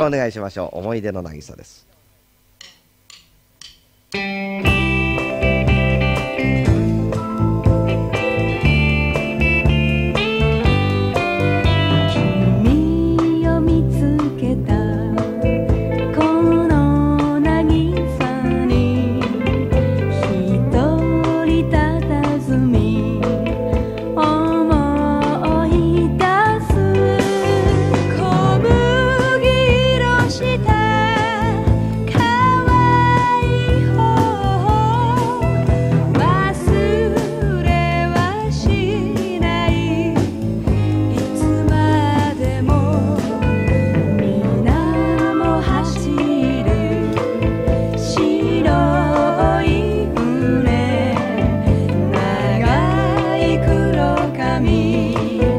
お願いしましょう。思い出の渚です。me.